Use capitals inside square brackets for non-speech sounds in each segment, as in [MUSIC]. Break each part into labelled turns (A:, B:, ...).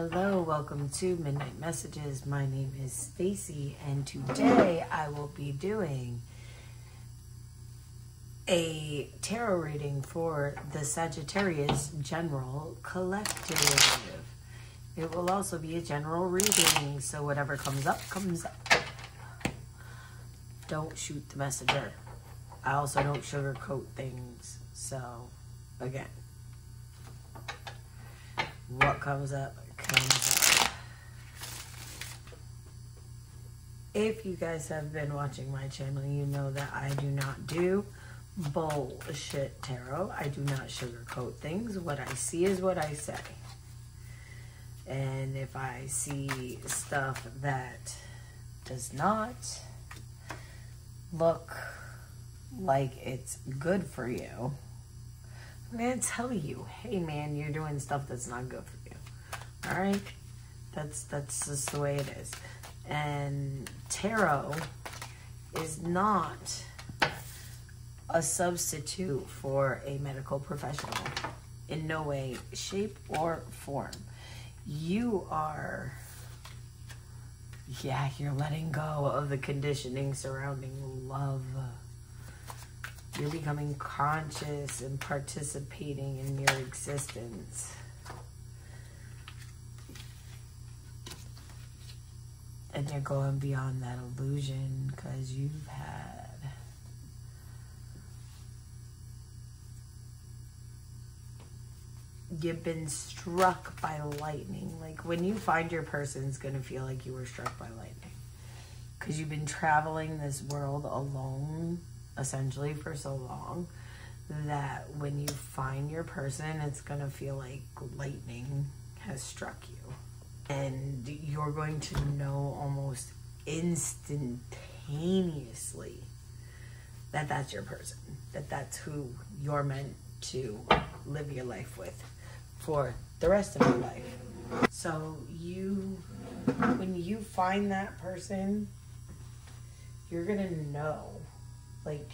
A: Hello, welcome to Midnight Messages. My name is Stacy, and today I will be doing a tarot reading for the Sagittarius General Collective. It will also be a general reading, so whatever comes up, comes up. Don't shoot the messenger. I also don't sugarcoat things, so again, what comes up comes up. If you guys have been watching my channel, you know that I do not do bullshit tarot. I do not sugarcoat things. What I see is what I say. And if I see stuff that does not look like it's good for you, I'm going to tell you, hey man, you're doing stuff that's not good for you. All right? That's that's just the way it is. And tarot is not a substitute for a medical professional in no way, shape, or form. You are, yeah, you're letting go of the conditioning surrounding love. You're becoming conscious and participating in your existence. And you're going beyond that illusion because you've had you've been struck by lightning. Like when you find your person, it's going to feel like you were struck by lightning. Because you've been traveling this world alone, essentially, for so long that when you find your person, it's going to feel like lightning has struck you. And you're going to know almost instantaneously that that's your person, that that's who you're meant to live your life with for the rest of your life. So you, when you find that person, you're gonna know, like,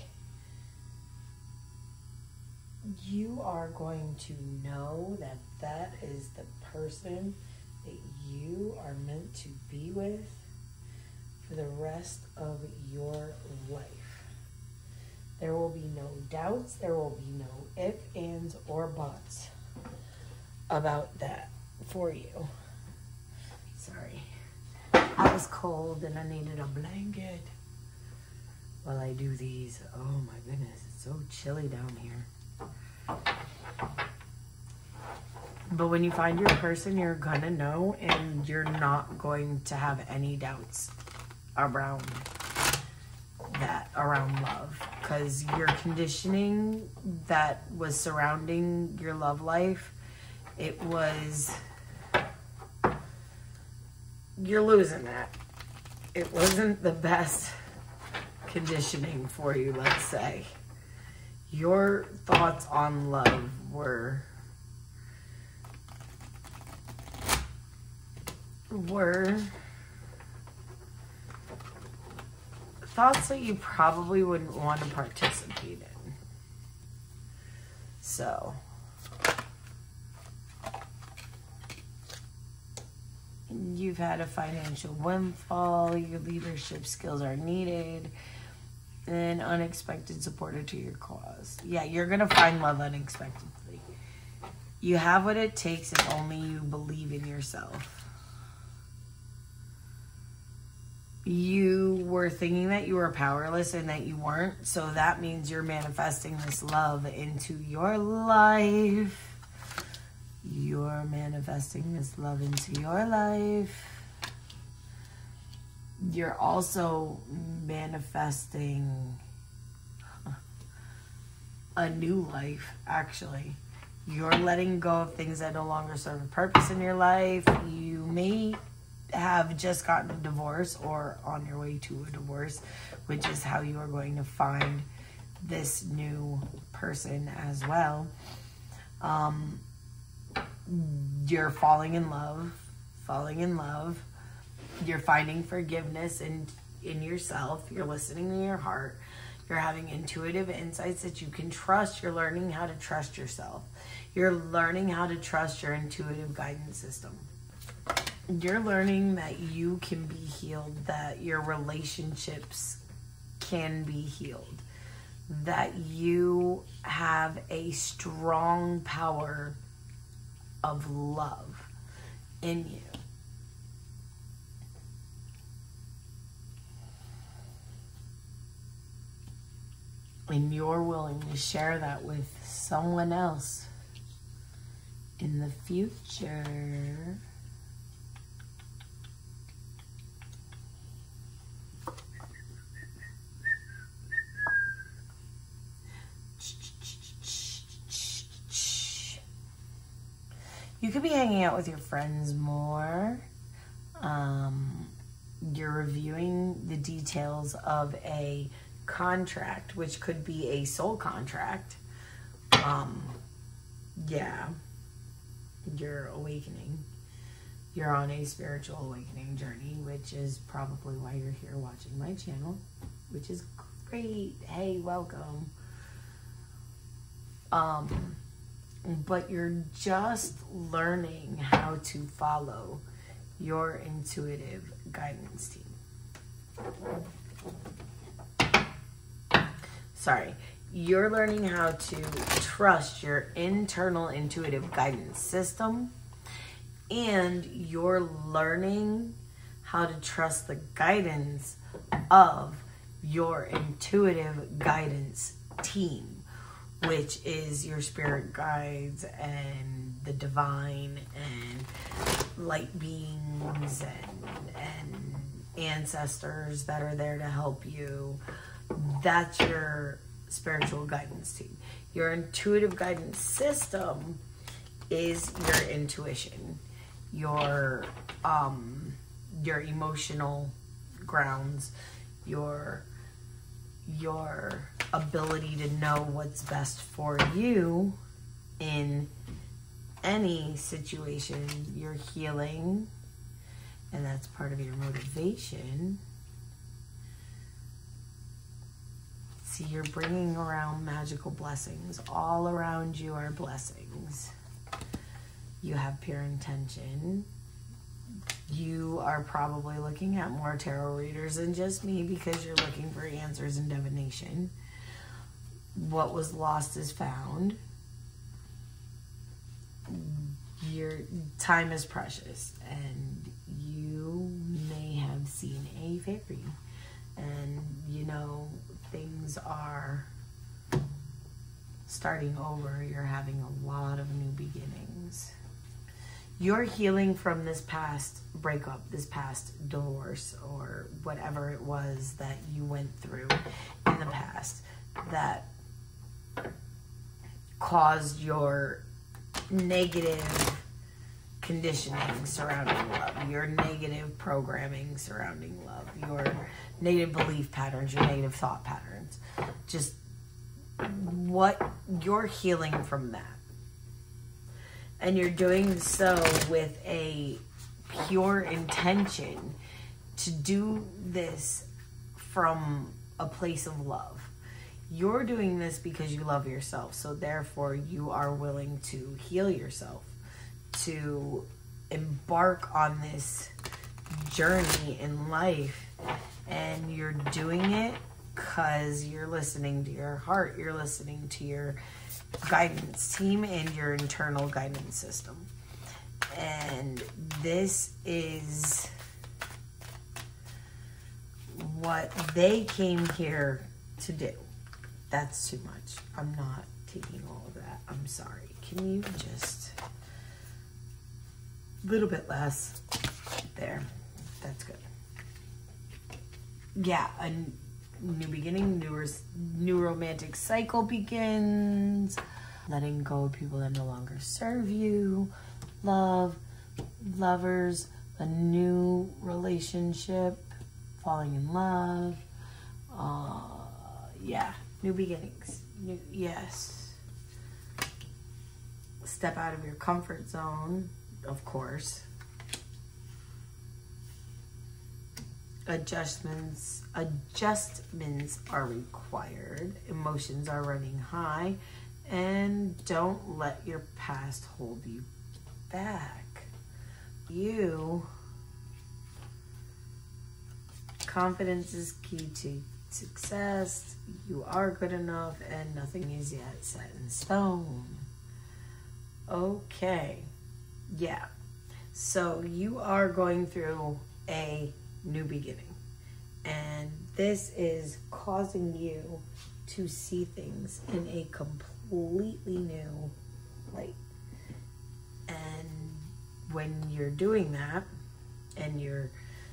A: you are going to know that that is the person you are meant to be with for the rest of your life. There will be no doubts, there will be no ifs, ands, or buts about that for you. Sorry. I was cold and I needed a blanket while I do these. Oh my goodness, it's so chilly down here. But when you find your person, you're gonna know and you're not going to have any doubts around that, around love. Because your conditioning that was surrounding your love life it was you're losing that. It wasn't the best conditioning for you, let's say. Your thoughts on love were were thoughts that you probably wouldn't want to participate in. So, you've had a financial windfall, your leadership skills are needed, and unexpected supporter to your cause. Yeah, you're going to find love unexpectedly. You have what it takes if only you believe in yourself. You were thinking that you were powerless and that you weren't, so that means you're manifesting this love into your life you're manifesting this love into your life. You're also manifesting a new life, actually. You're letting go of things that no longer serve a purpose in your life. You may have just gotten a divorce or on your way to a divorce, which is how you are going to find this new person as well. Um, you're falling in love, falling in love. You're finding forgiveness in in yourself. You're listening to your heart. You're having intuitive insights that you can trust. You're learning how to trust yourself. You're learning how to trust your intuitive guidance system. You're learning that you can be healed, that your relationships can be healed, that you have a strong power of love in you. And you're willing to share that with someone else in the future. You could be hanging out with your friends more. Um, you're reviewing the details of a contract, which could be a soul contract. Um, yeah, you're awakening. You're on a spiritual awakening journey, which is probably why you're here watching my channel, which is great. Hey, welcome. Um, but you're just learning how to follow your intuitive guidance team. Sorry, you're learning how to trust your internal intuitive guidance system and you're learning how to trust the guidance of your intuitive guidance team which is your spirit guides and the divine and light beings and, and ancestors that are there to help you. That's your spiritual guidance team. Your intuitive guidance system is your intuition, your um, your emotional grounds, your your ability to know what's best for you in any situation you're healing and that's part of your motivation. See you're bringing around magical blessings. All around you are blessings. You have pure intention. You are probably looking at more tarot readers than just me because you're looking for answers in divination. What was lost is found. Your time is precious, and you may have seen a fairy, and you know things are starting over. You're having a lot of new beginnings you're healing from this past breakup, this past divorce, or whatever it was that you went through in the past that caused your negative conditioning surrounding love, your negative programming surrounding love, your negative belief patterns, your negative thought patterns. Just what you're healing from that and you're doing so with a pure intention to do this from a place of love. You're doing this because you love yourself, so therefore you are willing to heal yourself, to embark on this journey in life, and you're doing it because you're listening to your heart, you're listening to your guidance team and your internal guidance system. And this is what they came here to do. That's too much. I'm not taking all of that. I'm sorry. Can you just a little bit less there? That's good. Yeah, a new beginning, new, new romantic cycle begins, letting go of people that no longer serve you, love, lovers, a new relationship, falling in love, uh, yeah, new beginnings, new, yes. Step out of your comfort zone, of course. adjustments adjustments are required emotions are running high and don't let your past hold you back you confidence is key to success. You are good enough, and nothing is yet set in stone. Okay, yeah. So you are going through a new beginning, and this is causing you to see things in a completely new light. And when you're doing that, and you're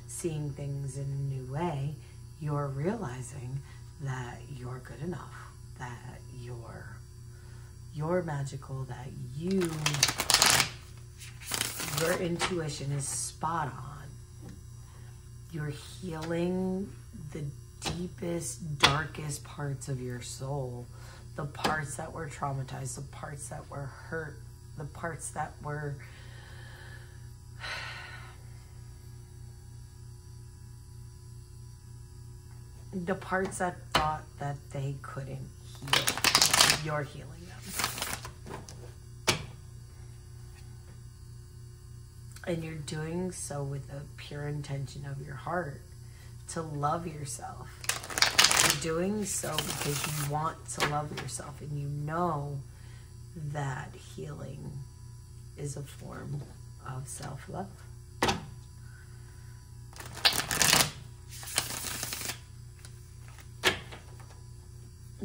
A: seeing things in a new way, you're realizing that you're good enough, that you're you're magical, that you your intuition is spot on. You're healing the deepest, darkest parts of your soul, the parts that were traumatized, the parts that were hurt, the parts that were the parts that thought that they couldn't heal, you're healing them. And you're doing so with a pure intention of your heart to love yourself. You're doing so because you want to love yourself and you know that healing is a form of self love.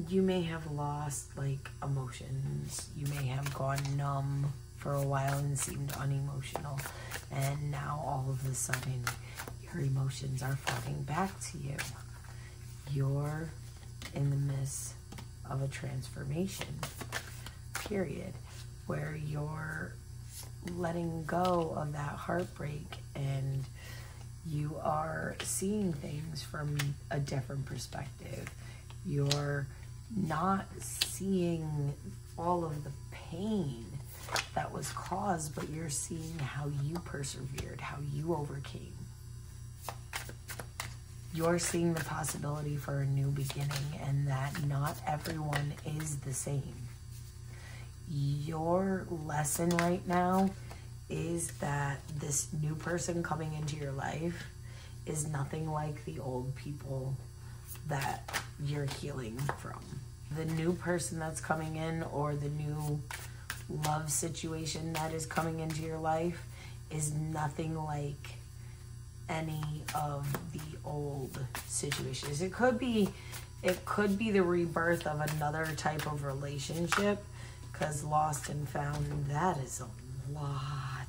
A: You may have lost like emotions. You may have gone numb for a while and seemed unemotional. And now all of a sudden, your emotions are flooding back to you. You're in the midst of a transformation period where you're letting go of that heartbreak and you are seeing things from a different perspective. You're not seeing all of the pain that was caused, but you're seeing how you persevered, how you overcame. You're seeing the possibility for a new beginning and that not everyone is the same. Your lesson right now is that this new person coming into your life is nothing like the old people that you're healing from. The new person that's coming in or the new love situation that is coming into your life is nothing like any of the old situations. It could be it could be the rebirth of another type of relationship cuz lost and found that is a lot.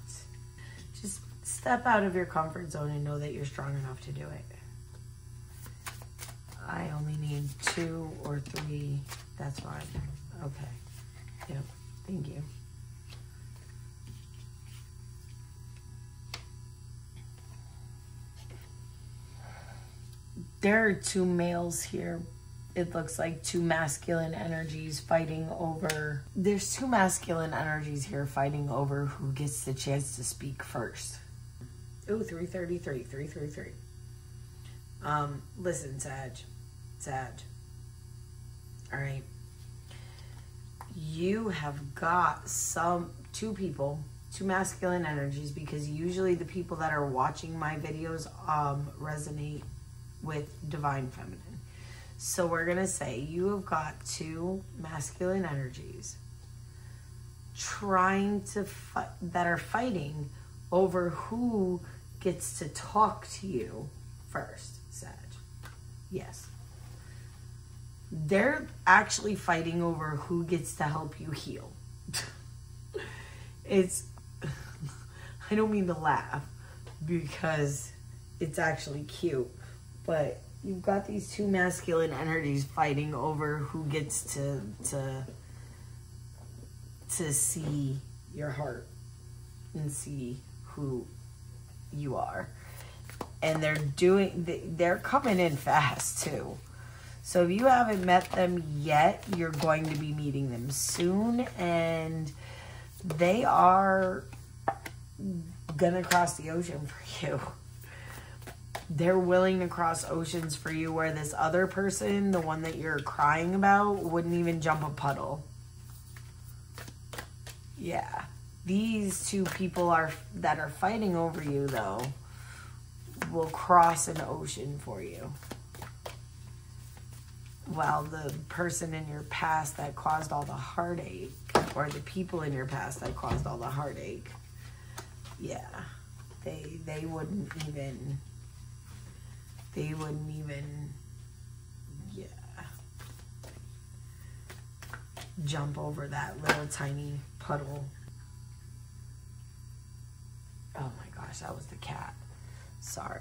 A: Just step out of your comfort zone and know that you're strong enough to do it. I only need two or three. That's fine. Okay. Yep. Thank you. There are two males here. It looks like two masculine energies fighting over. There's two masculine energies here fighting over who gets the chance to speak first. Ooh, 333, 333. Um, listen, Sag. Sag. All right. You have got some two people, two masculine energies because usually the people that are watching my videos um, resonate with divine feminine. So we're going to say you have got two masculine energies trying to fight that are fighting over who gets to talk to you first, Sag. Yes they're actually fighting over who gets to help you heal. [LAUGHS] it's, [LAUGHS] I don't mean to laugh because it's actually cute, but you've got these two masculine energies fighting over who gets to, to, to see your heart and see who you are. And they're doing, they're coming in fast too so if you haven't met them yet, you're going to be meeting them soon. And they are going to cross the ocean for you. They're willing to cross oceans for you where this other person, the one that you're crying about, wouldn't even jump a puddle. Yeah. These two people are that are fighting over you though will cross an ocean for you. While the person in your past that caused all the heartache, or the people in your past that caused all the heartache, yeah, they they wouldn't even they wouldn't even yeah jump over that little tiny puddle. Oh my gosh, that was the cat. Sorry.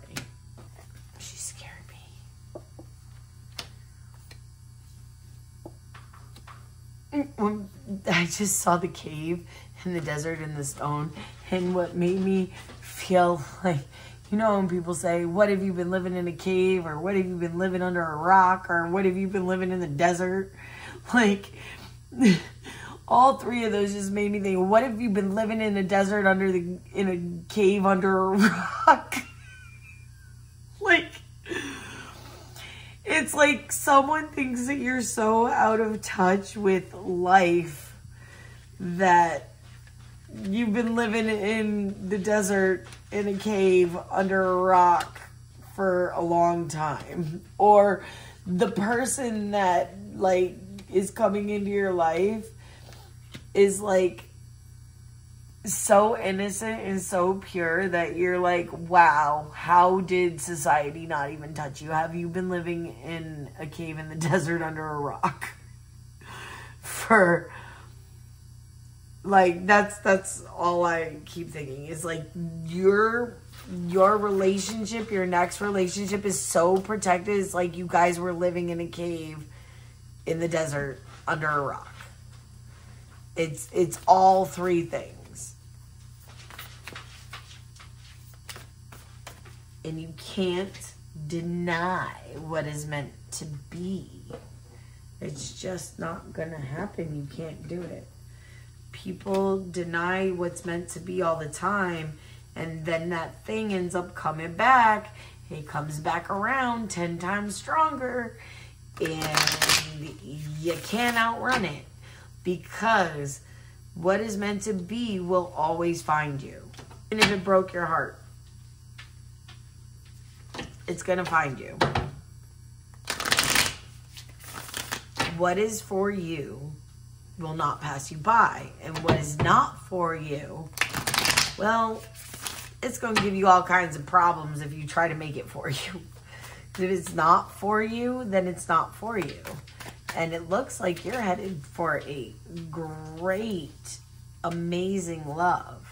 A: When I just saw the cave and the desert and the stone, and what made me feel like, you know, when people say, What have you been living in a cave? or What have you been living under a rock? or What have you been living in the desert? [LAUGHS] Like, [LAUGHS] all three of those just made me think, What have you been living in a desert under the, in a cave under a [LAUGHS] rock? It's like someone thinks that you're so out of touch with life that you've been living in the desert in a cave under a rock for a long time. Or the person that like is coming into your life is like so innocent and so pure that you're like, wow, how did society not even touch you? Have you been living in a cave in the [LAUGHS] desert under a rock [LAUGHS] for like that's that's all I keep thinking is like your your relationship, your next relationship is so protected. It's like you guys were living in a cave in the desert under a rock. It's it's all three things. And you can't deny what is meant to be. It's just not going to happen. You can't do it. People deny what's meant to be all the time, and then that thing ends up coming back. It comes back around 10 times stronger, and you can't outrun it because what is meant to be will always find you. And if it broke your heart, it's going to find you. What is for you will not pass you by. And what is not for you, well, it's going to give you all kinds of problems if you try to make it for [LAUGHS] you. If it's not for you, then it's not for you. And it looks like you're headed for a great, amazing love.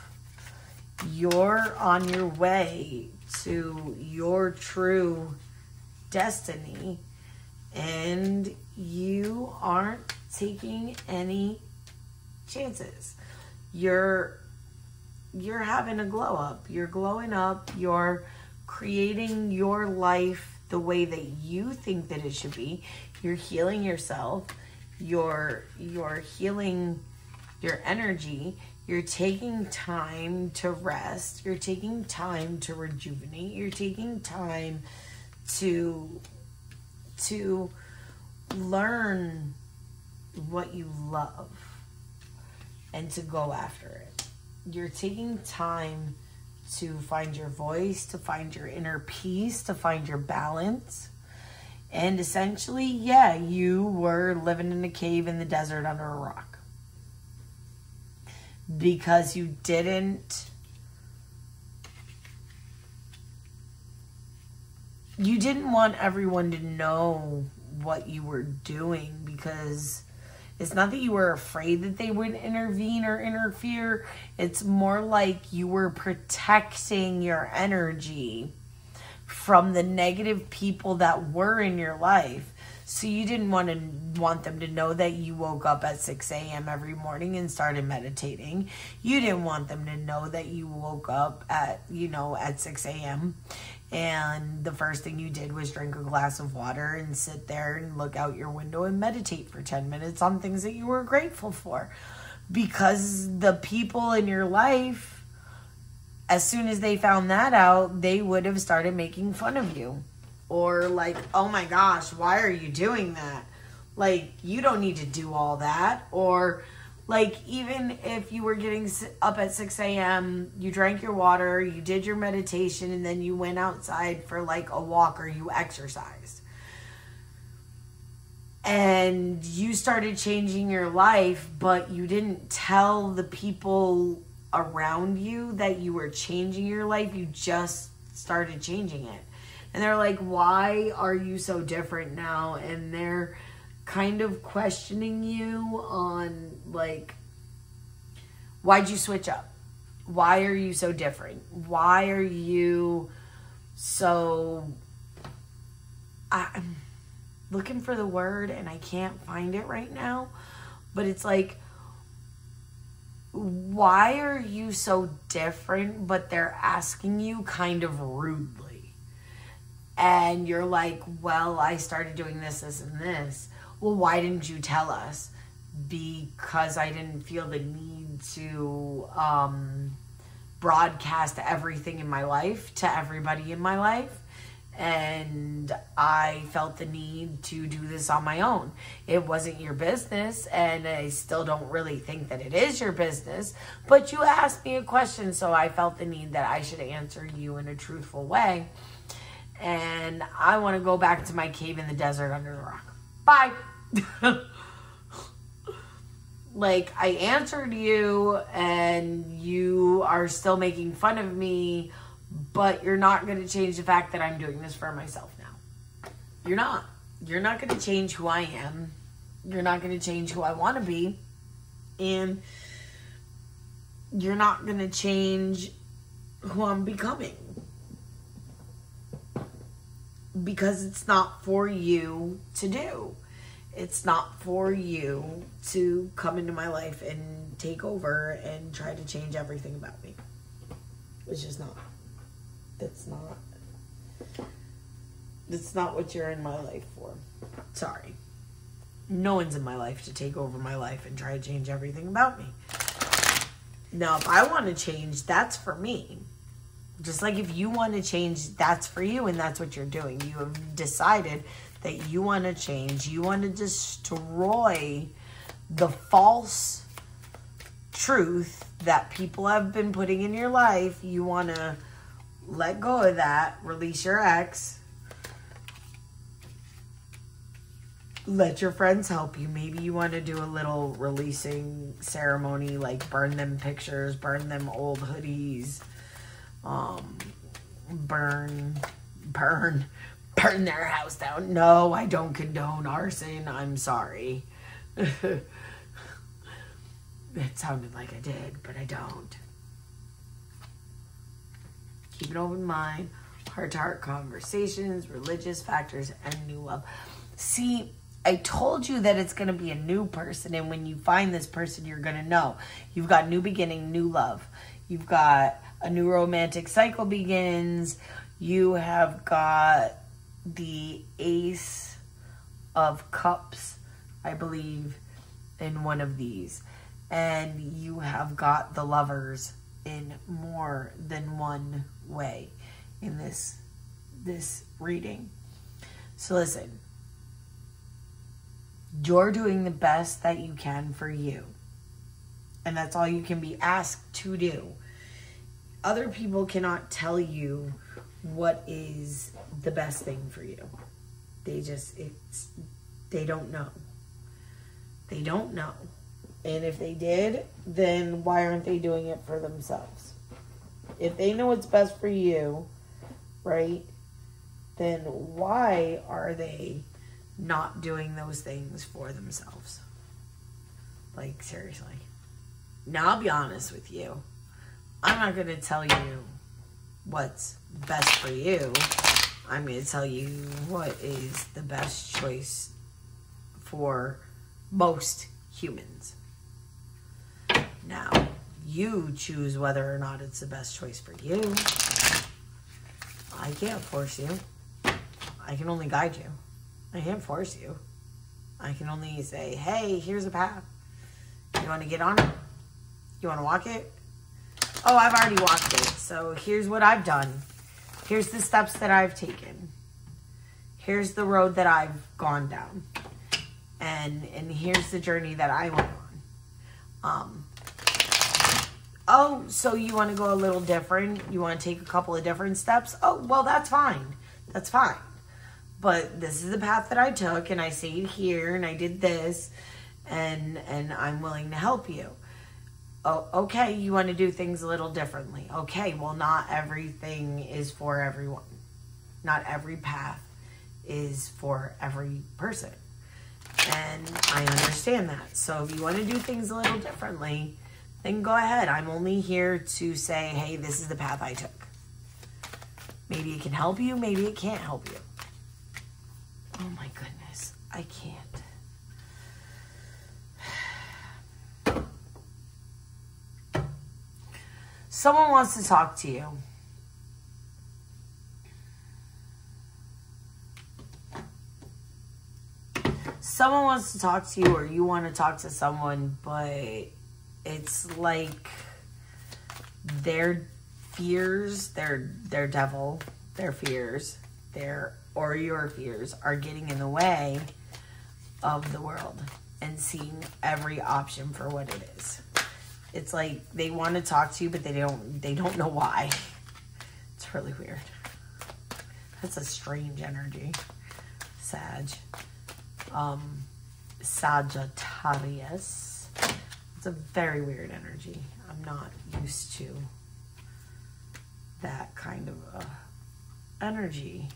A: You're on your way to your true destiny and you aren't taking any chances. You're you're having a glow up. You're glowing up. You're creating your life the way that you think that it should be. You're healing yourself. You're you're healing your energy you're taking time to rest. You're taking time to rejuvenate. You're taking time to to learn what you love and to go after it. You're taking time to find your voice, to find your inner peace, to find your balance. And essentially, yeah, you were living in a cave in the desert under a rock because you didn't you didn't want everyone to know what you were doing because it's not that you were afraid that they would intervene or interfere. It's more like you were protecting your energy from the negative people that were in your life so you didn't want to want them to know that you woke up at 6 a.m. every morning and started meditating. You didn't want them to know that you woke up at, you know, at 6 a.m. and the first thing you did was drink a glass of water and sit there and look out your window and meditate for 10 minutes on things that you were grateful for. Because the people in your life, as soon as they found that out, they would have started making fun of you or like, oh my gosh, why are you doing that? Like, you don't need to do all that. Or Like, even if you were getting up at 6 a.m., you drank your water, you did your meditation, and then you went outside for like a walk or you exercised. And you started changing your life, but you didn't tell the people around you that you were changing your life. You just started changing it. And they're like, why are you so different now? And they're kind of questioning you on, like, why'd you switch up? Why are you so different? Why are you so. I'm looking for the word and I can't find it right now. But it's like, why are you so different? But they're asking you kind of rudely. And you're like, well, I started doing this, this, and this. Well, why didn't you tell us? Because I didn't feel the need to um, broadcast everything in my life to everybody in my life and I felt the need to do this on my own. It wasn't your business, and I still don't really think that it is your business, but you asked me a question, so I felt the need that I should answer you in a truthful way. And I want to go back to my cave in the desert under the rock. Bye. [LAUGHS] like, I answered you, and you are still making fun of me but you're not going to change the fact that I'm doing this for myself now. You're not. You're not going to change who I am. You're not going to change who I want to be. And you're not going to change who I'm becoming. Because it's not for you to do. It's not for you to come into my life and take over and try to change everything about me. It's just not that's not that's not what you're in my life for. Sorry. No one's in my life to take over my life and try to change everything about me. Now, if I want to change, that's for me. Just like if you want to change, that's for you and that's what you're doing. You have decided that you want to change. You want to destroy the false truth that people have been putting in your life. You want to let go of that, release your ex. Let your friends help you. Maybe you want to do a little releasing ceremony, like burn them pictures, burn them old hoodies, um, burn, burn, burn their house down. No, I don't condone arson. I'm sorry. [LAUGHS] it sounded like I did, but I don't keep an open mind, heart to heart conversations, religious factors, and new love. See, I told you that it's going to be a new person, and when you find this person, you're going to know. You've got new beginning, new love. You've got a new romantic cycle begins. You have got the Ace of Cups, I believe, in one of these. And you have got the lovers in more than one way in this this reading. So listen. You're doing the best that you can for you. And that's all you can be asked to do. Other people cannot tell you what is the best thing for you. They just it's they don't know. They don't know. And if they did, then why aren't they doing it for themselves? If they know what's best for you, right, then why are they not doing those things for themselves? Like, seriously. Now, I'll be honest with you. I'm not going to tell you what's best for you. I'm going to tell you what is the best choice for most humans. Now, you choose whether or not it's the best choice for you. I can't force you. I can only guide you. I can't force you. I can only say, hey, here's a path. You want to get on it? You want to walk it? Oh, I've already walked it. So here's what I've done. Here's the steps that I've taken. Here's the road that I've gone down. And and here's the journey that I went on. Um, oh, so you want to go a little different? You want to take a couple of different steps? Oh, well, that's fine. That's fine. But this is the path that I took, and I stayed here, and I did this, and and I'm willing to help you. Oh, okay, you want to do things a little differently. Okay, well, not everything is for everyone. Not every path is for every person. And I understand that. So if you want to do things a little differently, then go ahead. I'm only here to say, hey, this is the path I took. Maybe it can help you, maybe it can't help you. Oh my goodness, I can't. Someone wants to talk to you. Someone wants to talk to you, or you want to talk to someone, but it's like their fears, their their devil, their fears, their or your fears are getting in the way of the world and seeing every option for what it is. It's like they want to talk to you, but they don't. They don't know why. It's really weird. That's a strange energy, Sag. Um, Sagittarius. It's a very weird energy. I'm not used to that kind of uh, energy.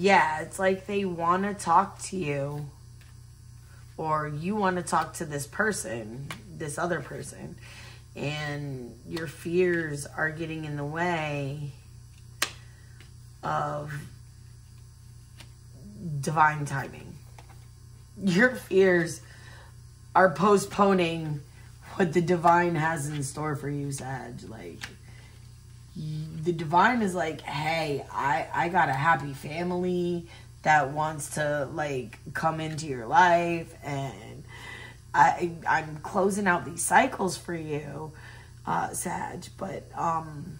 A: Yeah, it's like they want to talk to you or you want to talk to this person, this other person, and your fears are getting in the way of divine timing. Your fears are postponing what the divine has in store for you, Sag. Like, the divine is like, hey, I, I got a happy family that wants to like come into your life and I I'm closing out these cycles for you, uh, Sag, but um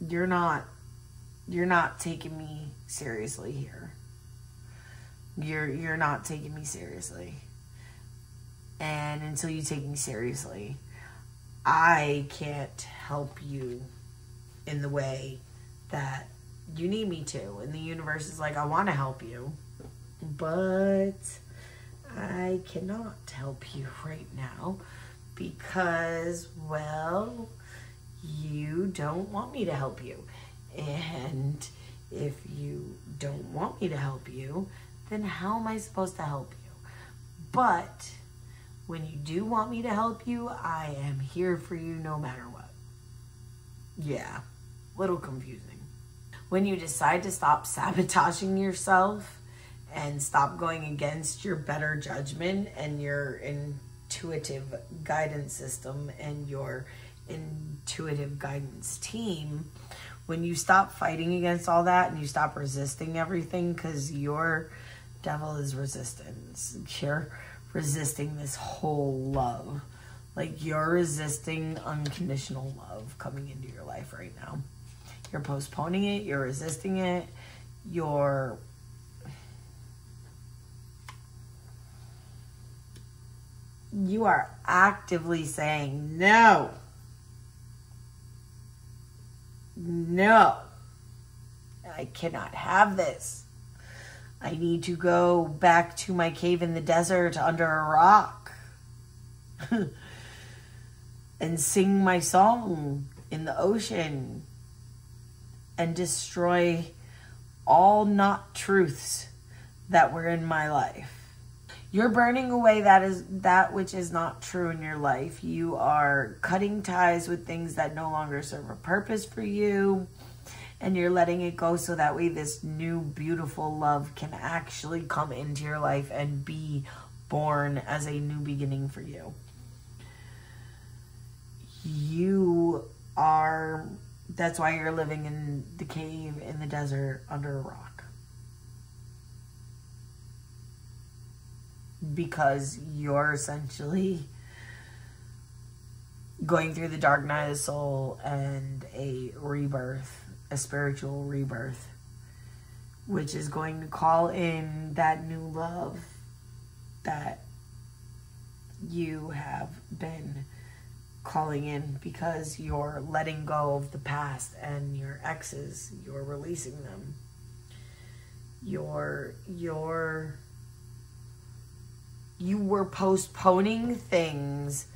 A: you're not you're not taking me seriously here. You're you're not taking me seriously. And until you take me seriously, I can't help you in the way that you need me to. And the universe is like, I want to help you, but I cannot help you [LAUGHS] right now because, well, you don't want me to help you. And if you don't want me to help you, then how am I supposed to help you? But when you do want me to help you, I am here for you no matter what. Yeah little confusing. When you decide to stop sabotaging yourself and stop going against your better judgment and your intuitive guidance system and your intuitive guidance team, when you stop fighting against all that and you stop resisting everything because your devil is resistance, you're resisting this whole love. Like you're resisting unconditional love coming into your life right now. You're postponing it, you're resisting it, you're you are actively saying no. No. I cannot have this. I need to go back to my cave in the desert under a rock [LAUGHS] and sing my song in the ocean and destroy all not truths that were in my life. You're burning away that is that which is not true in your life. You are cutting ties with things that no longer serve a purpose for you. And you're letting it go so that way this new beautiful love can actually come into your life and be born as a new beginning for you. You are that's why you're living in the cave in the desert under a rock. Because you're essentially going through the dark night of the soul and a rebirth, a spiritual rebirth, which is going to call in that new love that you have been calling in because you're letting go of the past and your exes, you're releasing them. You're you're you were postponing things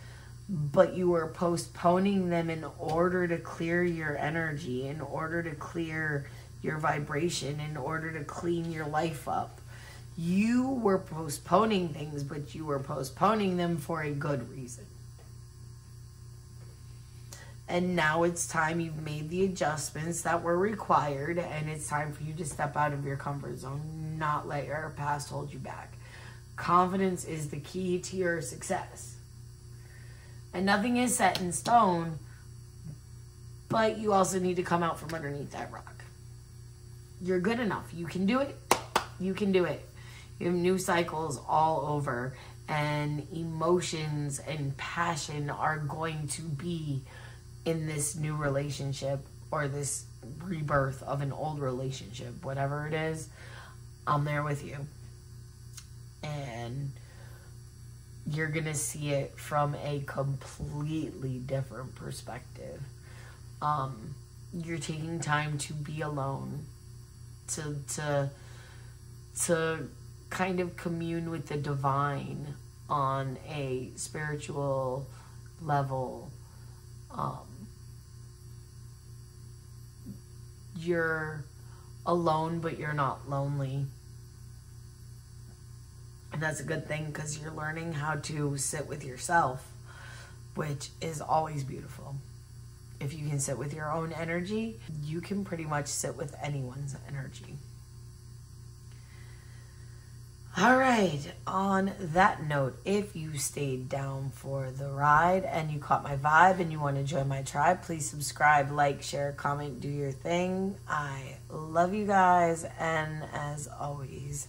A: but you were postponing them in order to clear your energy, in order to clear your vibration, in order to clean your life up. You were postponing things, but you were postponing them for a good reason. And now it's time you've made the adjustments that were required, and it's time for you to step out of your comfort zone, not let your past hold you back. Confidence is the key to your success and nothing is set in stone, but you also need to come out from underneath that rock. You're good enough. You can do it. You can do it. You have new cycles all over, and emotions and passion are going to be in this new relationship or this rebirth of an old relationship, whatever it is. I'm there with you. And you're going to see it from a completely different perspective. Um, you're taking time to be alone, to, to, to kind of commune with the divine on a spiritual level. Um, you're alone, but you're not lonely. And that's a good thing because you're learning how to sit with yourself, which is always beautiful. If you can sit with your own energy, you can pretty much sit with anyone's energy. All right, on that note, if you stayed down for the ride and you caught my vibe and you want to join my tribe, please subscribe, like, share, comment, do your thing. I love you guys, and as always.